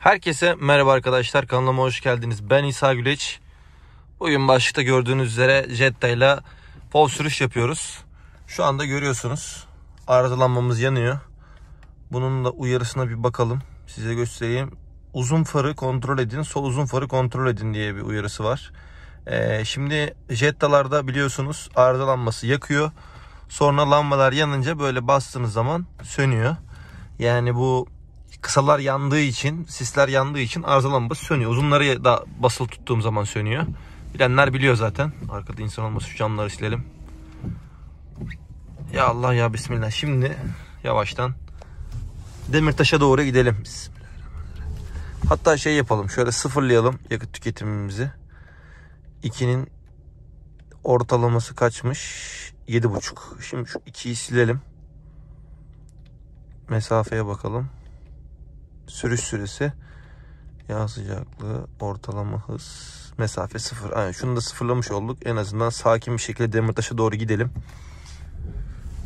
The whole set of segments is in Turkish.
Herkese merhaba arkadaşlar kanalıma hoş geldiniz. Ben İsa Güleç. Bugün başlıkta gördüğünüz üzere Jetta ile pol sürüş yapıyoruz. Şu anda görüyorsunuz arızalanmamız yanıyor. Bunun da uyarısına bir bakalım. Size göstereyim. Uzun farı kontrol edin, sol uzun farı kontrol edin diye bir uyarısı var. Ee, şimdi Jetta'larda biliyorsunuz arızalanması yakıyor. Sonra lambalar yanınca böyle bastığınız zaman sönüyor. Yani bu kısalar yandığı için, sisler yandığı için arıza lambası sönüyor. Uzunları da basılı tuttuğum zaman sönüyor. Bilenler biliyor zaten. Arkada insan olması şu camları silelim. Ya Allah ya Bismillah. Şimdi yavaştan Demirtaş'a doğru gidelim. Hatta şey yapalım. Şöyle sıfırlayalım yakıt tüketimimizi. 2'nin ortalaması kaçmış? 7.5. Şimdi şu 2'yi silelim. Mesafeye bakalım. Sürüş süresi, yağ sıcaklığı, ortalama hız, mesafe sıfır. Yani şunu da sıfırlamış olduk. En azından sakin bir şekilde Demirtaş'a doğru gidelim.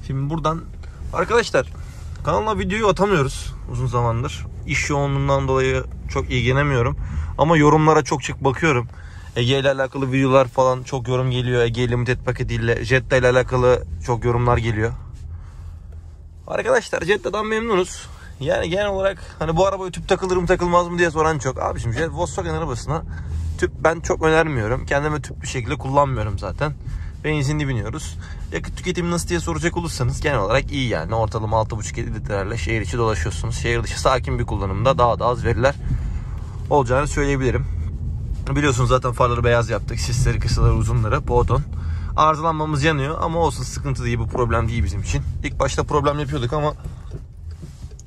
Şimdi buradan arkadaşlar kanala videoyu atamıyoruz uzun zamandır. İş yoğunluğundan dolayı çok ilgilenemiyorum. Ama yorumlara çok çık bakıyorum. Ege ile alakalı videolar falan çok yorum geliyor. Ege Limited paketiyle Jetta ile alakalı çok yorumlar geliyor. Arkadaşlar Jetta'dan memnunuz. Yani genel olarak hani bu arabaya tüp takılır mı takılmaz mı diye soran çok. Abi şimdi Volkswagen arabasına tüp ben çok önermiyorum. Kendime tüp bir şekilde kullanmıyorum zaten. Benzinli biniyoruz. Yakıt tüketimi nasıl diye soracak olursanız genel olarak iyi yani. Ortalama 6,5-7 litrelerle şehir içi dolaşıyorsunuz. Şehir dışı sakin bir kullanımda daha da az veriler olacağını söyleyebilirim. Biliyorsunuz zaten farları beyaz yaptık. Sisleri, kısaları, uzunları, Poton. Arızalanmamız yanıyor ama olsun sıkıntı değil bu problem değil bizim için. İlk başta problem yapıyorduk ama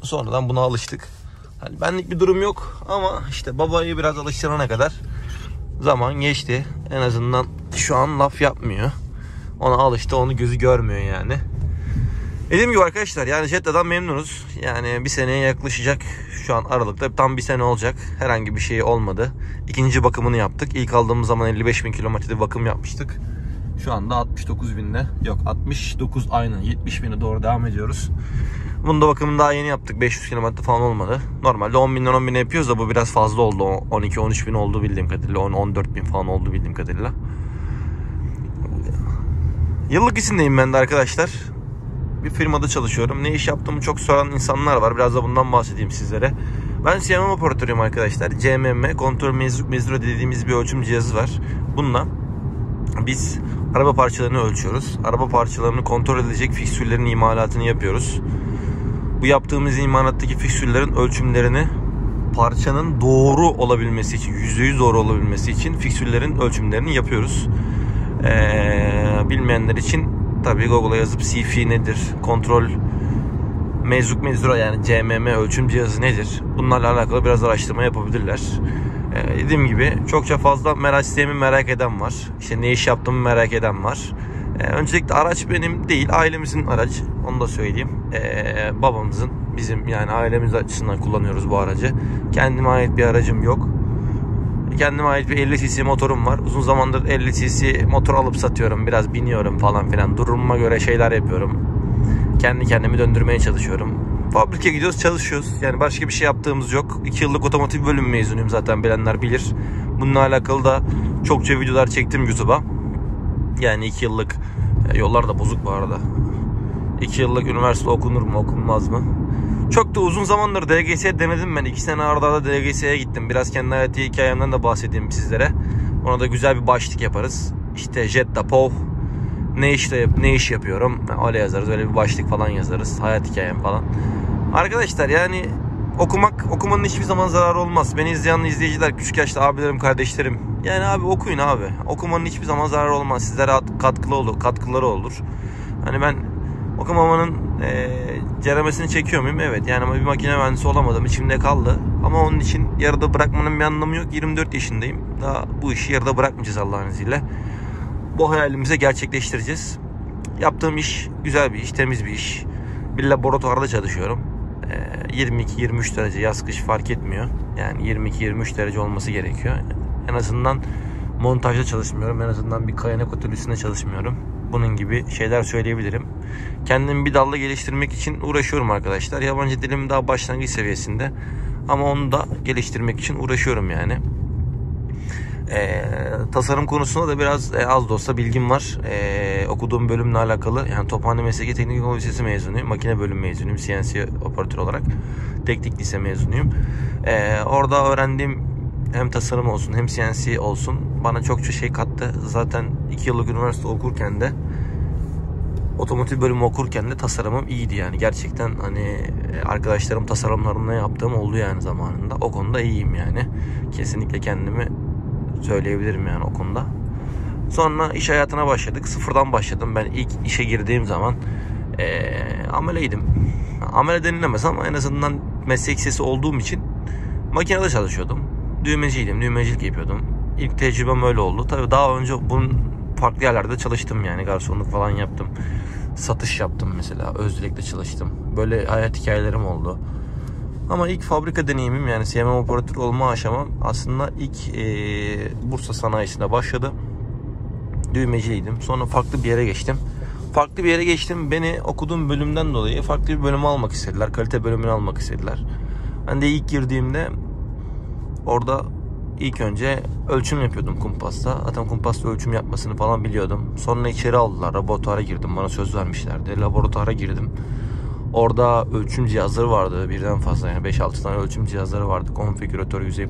sonradan buna alıştık. Hani benlik bir durum yok ama işte babayı biraz alıştırana kadar zaman geçti. En azından şu an laf yapmıyor. Ona alıştı onu gözü görmüyor yani. Dediğim gibi arkadaşlar yani Jetta'dan memnunuz. Yani bir seneye yaklaşacak şu an Aralık'ta tam bir sene olacak. Herhangi bir şey olmadı. İkinci bakımını yaptık. İlk aldığımız zaman 55 bin kilometrede bakım yapmıştık. Şu anda 69 binde. Yok 69 aynen 70 bine doğru devam ediyoruz. Bunun da bakımını daha yeni yaptık. 500 kilometre falan olmadı. Normalde 10 binden 10 bine yapıyoruz da bu biraz fazla oldu. 12-13 bin oldu bildiğim kadarıyla. 10-14 bin falan oldu bildiğim kadarıyla. Yıllık izindeyim ben de arkadaşlar. Bir firmada çalışıyorum. Ne iş yaptığımı çok soran insanlar var. Biraz da bundan bahsedeyim sizlere. Ben CMM operatörüyüm arkadaşlar. CMM, kontrol mezuro dediğimiz bir ölçüm cihazı var. Bununla biz araba parçalarını ölçüyoruz. Araba parçalarını kontrol edecek fiksürlerin imalatını yapıyoruz. Bu yaptığımız imalattaki fiksürlerin ölçümlerini parçanın doğru olabilmesi için, %100 doğru olabilmesi için fiksürlerin ölçümlerini yapıyoruz. Ee, bilmeyenler için tabi Google'a yazıp CF nedir, kontrol mezuk mezura yani CMM ölçüm cihazı nedir? Bunlarla alakalı biraz araştırma yapabilirler. Ee, dediğim gibi çokça fazla merak sistemi merak eden var. İşte ne iş yaptığımı merak eden var. Ee, öncelikle araç benim değil ailemizin aracı. Onu da söyleyeyim. Ee, babamızın bizim yani ailemiz açısından kullanıyoruz bu aracı. Kendime ait bir aracım yok. Kendime ait bir 50 cc motorum var. Uzun zamandır 50 cc motor alıp satıyorum. Biraz biniyorum falan filan. Durumuma göre şeyler yapıyorum. Kendi kendimi döndürmeye çalışıyorum. Fabrika gidiyoruz çalışıyoruz. Yani başka bir şey yaptığımız yok. 2 yıllık otomotiv bölüm mezunuyum zaten bilenler bilir. Bununla alakalı da çokça videolar çektim YouTube'a. Yani 2 yıllık e, yollar da bozuk bu arada. 2 yıllık üniversite okunur mu okunmaz mı? Çok da uzun zamandır DGS denedim ben. 2 sene arda da DGS'ye gittim. Biraz kendi hayatı hikayemden de bahsedeyim sizlere. Ona da güzel bir başlık yaparız. İşte Jetta Pov ne işte ne iş yapıyorum öyle yazarız öyle bir başlık falan yazarız hayat hikayem falan arkadaşlar yani okumak okumanın hiçbir zaman zararı olmaz. Beni izleyen izleyiciler küçük yaşta abilerim kardeşlerim. Yani abi okuyun abi. Okumanın hiçbir zaman zararı olmaz. Sizlere katkılı olur katkıları olur. Hani ben okumamanın e, ceremesini çekiyor muyum? Evet. Yani bir makine mühendisi olamadım. İçimde kaldı. Ama onun için yarıda bırakmanın bir anlamı yok. 24 yaşındayım. Daha bu işi yarıda bırakmayacağız Allah'ın izniyle. Bu hayalimize gerçekleştireceğiz. Yaptığım iş güzel bir iş, temiz bir iş. Bir laboratuvarda çalışıyorum. 22-23 derece yaz kış fark etmiyor. Yani 22-23 derece olması gerekiyor. En azından montajda çalışmıyorum. En azından bir kaynak otobüsünde çalışmıyorum. Bunun gibi şeyler söyleyebilirim. Kendimi bir dalda geliştirmek için uğraşıyorum arkadaşlar. Yabancı dilim daha başlangıç seviyesinde. Ama onu da geliştirmek için uğraşıyorum yani. E, tasarım konusunda da biraz e, az da olsa bilgim var. E, okuduğum bölümle alakalı yani Tophane Mesleki Teknik Anadolu mezunuyum. Makine bölüm mezunuyum. CNC operatör olarak. Teknik lise mezunuyum. E, orada öğrendiğim hem tasarım olsun hem CNC olsun bana çokça şey kattı. Zaten 2 yıllık üniversite okurken de otomotiv bölümü okurken de tasarımım iyiydi yani. Gerçekten hani arkadaşlarım tasarımlarında yaptığım oldu yani zamanında. O konuda iyiyim yani. Kesinlikle kendimi söyleyebilirim yani o konuda. Sonra iş hayatına başladık. Sıfırdan başladım. Ben ilk işe girdiğim zaman e, ameleydim. Amele denilemez ama en azından meslek sesi olduğum için makinede çalışıyordum. Düğmeciydim. Düğmecilik yapıyordum. İlk tecrübem öyle oldu. Tabii daha önce bunun farklı yerlerde çalıştım yani. Garsonluk falan yaptım. Satış yaptım mesela. Özdilek'te çalıştım. Böyle hayat hikayelerim oldu. Ama ilk fabrika deneyimim yani CMM operatörü olma aşamam aslında ilk e, Bursa sanayisinde başladı. Düğmeciydim. Sonra farklı bir yere geçtim. Farklı bir yere geçtim. Beni okuduğum bölümden dolayı farklı bir bölümü almak istediler. Kalite bölümünü almak istediler. Ben de ilk girdiğimde orada ilk önce ölçüm yapıyordum kumpasta. Zaten kumpasta ölçüm yapmasını falan biliyordum. Sonra içeri aldılar. Laboratuvara girdim. Bana söz vermişlerdi. Laboratuvara girdim. Orada ölçüm cihazları vardı birden fazla yani 5-6 tane ölçüm cihazları vardı. Konfigüratör, yüzey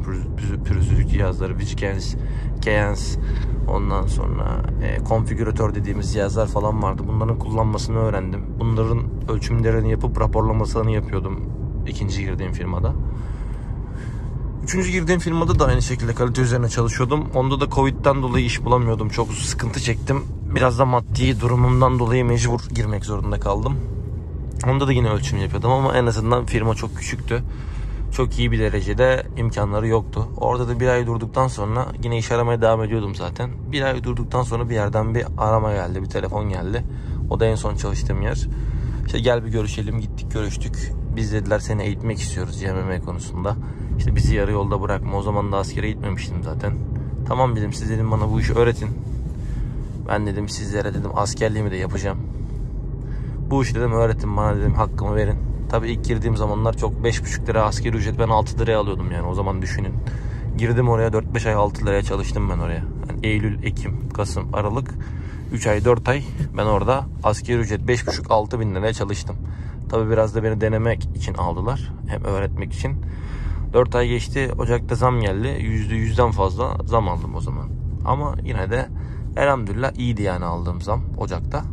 pürüzlülük cihazları, Vigicans, Keyens, ondan sonra e, konfigüratör dediğimiz cihazlar falan vardı. Bunların kullanmasını öğrendim. Bunların ölçümlerini yapıp raporlamasını yapıyordum ikinci girdiğim firmada. Üçüncü girdiğim firmada da aynı şekilde kalite üzerine çalışıyordum. Onda da Covid'den dolayı iş bulamıyordum. Çok sıkıntı çektim. Biraz da maddi durumumdan dolayı mecbur girmek zorunda kaldım. Onda da yine ölçüm yapıyordum ama en azından firma çok küçüktü. Çok iyi bir derecede imkanları yoktu. Orada da bir ay durduktan sonra yine iş aramaya devam ediyordum zaten. Bir ay durduktan sonra bir yerden bir arama geldi, bir telefon geldi. O da en son çalıştığım yer. İşte gel bir görüşelim, gittik görüştük. Biz dediler seni eğitmek istiyoruz CMM konusunda. İşte bizi yarı yolda bırakma. O zaman da askere gitmemiştim zaten. Tamam dedim siz dedim bana bu işi öğretin. Ben dedim sizlere dedim askerliğimi de yapacağım. Bu işi dedim öğretin bana dedim hakkımı verin. Tabii ilk girdiğim zamanlar çok 5,5 lira askeri ücret ben 6 liraya alıyordum yani o zaman düşünün. Girdim oraya 4-5 ay 6 liraya çalıştım ben oraya. Yani Eylül, Ekim, Kasım, Aralık 3 ay 4 ay ben orada askeri ücret 5,5-6 bin liraya çalıştım. Tabii biraz da beni denemek için aldılar. Hem öğretmek için. 4 ay geçti. Ocak'ta zam geldi. %100'den fazla zam aldım o zaman. Ama yine de elhamdülillah iyiydi yani aldığım zam Ocak'ta.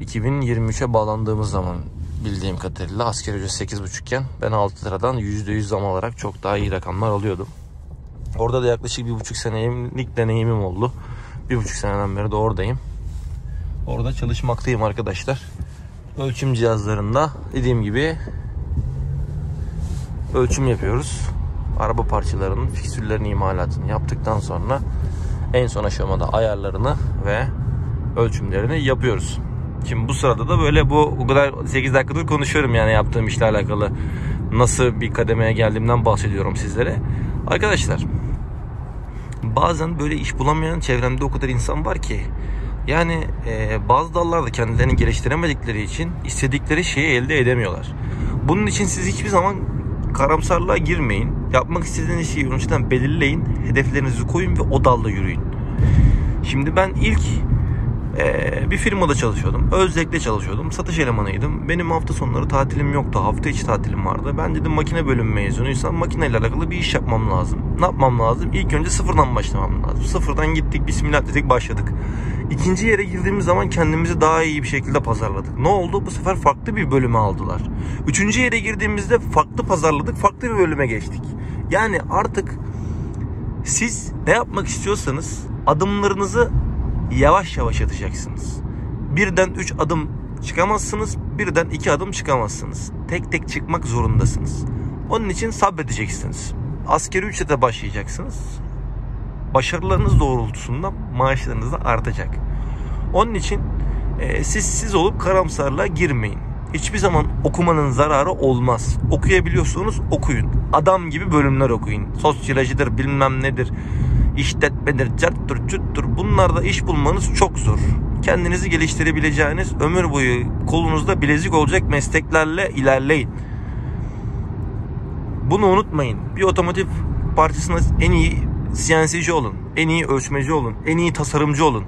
2023'e bağlandığımız zaman bildiğim kadarıyla asker ücret 8,5 iken ben 6 liradan %100 zam alarak çok daha iyi rakamlar alıyordum. Orada da yaklaşık bir buçuk senelik deneyimim oldu. Bir buçuk seneden beri de oradayım. Orada çalışmaktayım arkadaşlar. Ölçüm cihazlarında dediğim gibi ölçüm yapıyoruz. Araba parçalarının fikstürlerini imalatını yaptıktan sonra en son aşamada ayarlarını ve ölçümlerini yapıyoruz. Şimdi bu sırada da böyle bu o kadar 8 dakikadır konuşuyorum yani yaptığım işle alakalı. Nasıl bir kademeye geldiğimden bahsediyorum sizlere. Arkadaşlar bazen böyle iş bulamayan çevremde o kadar insan var ki yani e, bazı dallarda kendilerini geliştiremedikleri için istedikleri şeyi elde edemiyorlar. Bunun için siz hiçbir zaman karamsarlığa girmeyin. Yapmak istediğiniz şeyi önceden belirleyin. Hedeflerinizi koyun ve o dalda yürüyün. Şimdi ben ilk ee, bir firmada çalışıyordum. Özdek'te çalışıyordum. Satış elemanıydım. Benim hafta sonları tatilim yoktu. Hafta içi tatilim vardı. Ben dedim makine bölümü mezunuysam makineyle alakalı bir iş yapmam lazım. Ne yapmam lazım? İlk önce sıfırdan başlamam lazım. Sıfırdan gittik bismillah dedik başladık. İkinci yere girdiğimiz zaman kendimizi daha iyi bir şekilde pazarladık. Ne oldu? Bu sefer farklı bir bölüme aldılar. Üçüncü yere girdiğimizde farklı pazarladık. Farklı bir bölüme geçtik. Yani artık siz ne yapmak istiyorsanız adımlarınızı yavaş yavaş atacaksınız. Birden 3 adım çıkamazsınız, birden 2 adım çıkamazsınız. Tek tek çıkmak zorundasınız. Onun için sabredeceksiniz. Askeri ücrete başlayacaksınız. Başarılarınız doğrultusunda maaşlarınız da artacak. Onun için e, siz siz olup karamsarlığa girmeyin. Hiçbir zaman okumanın zararı olmaz. Okuyabiliyorsunuz okuyun. Adam gibi bölümler okuyun. Sosyolojidir bilmem nedir işletmedir, carttır, cüttür. Bunlarda iş bulmanız çok zor. Kendinizi geliştirebileceğiniz ömür boyu kolunuzda bilezik olacak mesleklerle ilerleyin. Bunu unutmayın. Bir otomotiv parçasında en iyi CNC'ci olun. En iyi ölçmeci olun. En iyi tasarımcı olun.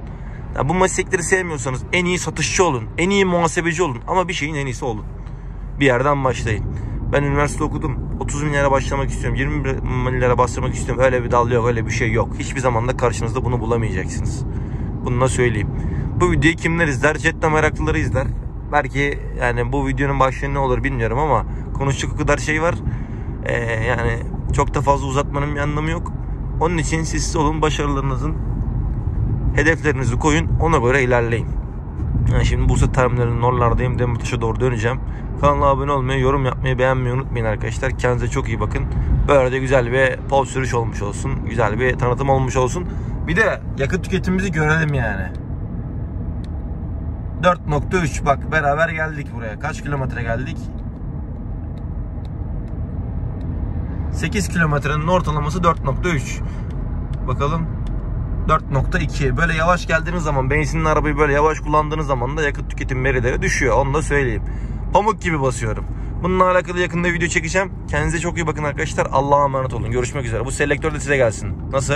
Ya bu meslekleri sevmiyorsanız en iyi satışçı olun. En iyi muhasebeci olun. Ama bir şeyin en iyisi olun. Bir yerden başlayın. Ben üniversite okudum. 30 milyara başlamak istiyorum. 20 milyara başlamak istiyorum. Öyle bir dal yok. Öyle bir şey yok. Hiçbir zaman da karşınızda bunu bulamayacaksınız. Bunu da söyleyeyim. Bu videoyu kimler izler? Jetta meraklıları izler. Belki yani bu videonun başlığı ne olur bilmiyorum ama konuşacak o kadar şey var. Ee, yani çok da fazla uzatmanın bir anlamı yok. Onun için siz olun başarılarınızın hedeflerinizi koyun ona göre ilerleyin. Yani şimdi Bursa terminalinin oralardayım. Demirtaş'a doğru döneceğim. Kanala abone olmayı, yorum yapmayı, beğenmeyi unutmayın arkadaşlar. Kendinize çok iyi bakın. Böyle de güzel bir pol sürüş olmuş olsun. Güzel bir tanıtım olmuş olsun. Bir de yakıt tüketimimizi görelim yani. 4.3 bak beraber geldik buraya. Kaç kilometre geldik? 8 kilometrenin ortalaması 4.3. Bakalım 4.2. Böyle yavaş geldiğiniz zaman benzinli arabayı böyle yavaş kullandığınız zaman da yakıt tüketim verileri düşüyor. Onu da söyleyeyim. Pamuk gibi basıyorum. Bununla alakalı yakında video çekeceğim. Kendinize çok iyi bakın arkadaşlar. Allah'a emanet olun. Görüşmek üzere. Bu selektör de size gelsin. Nasıl?